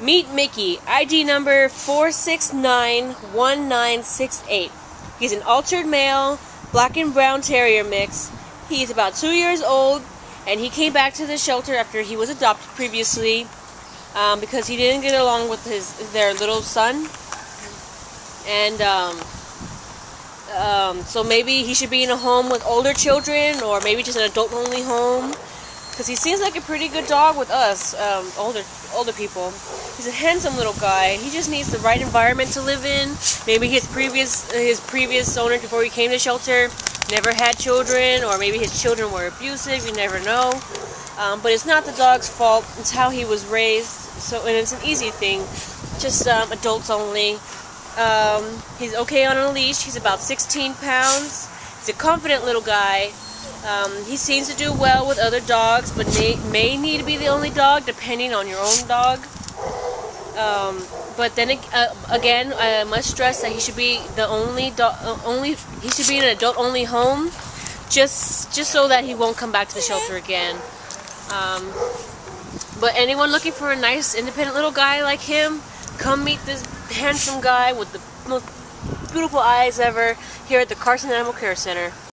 Meet Mickey, ID number 4691968. He's an altered male, black and brown terrier mix. He's about two years old, and he came back to the shelter after he was adopted previously um, because he didn't get along with his their little son. And um, um, so maybe he should be in a home with older children, or maybe just an adult-only home. Because he seems like a pretty good dog with us, um, older older people. He's a handsome little guy. He just needs the right environment to live in. Maybe his previous his previous owner before he came to shelter never had children, or maybe his children were abusive. You never know. Um, but it's not the dog's fault. It's how he was raised. So and it's an easy thing. Just um, adults only. Um, he's okay on a leash. He's about 16 pounds. He's a confident little guy. Um, he seems to do well with other dogs, but may, may need to be the only dog, depending on your own dog. Um, but then uh, again, I must stress that he should be the only dog. Uh, only he should be in an adult-only home, just just so that he won't come back to the shelter again. Um, but anyone looking for a nice, independent little guy like him, come meet this handsome guy with the most beautiful eyes ever here at the Carson Animal Care Center.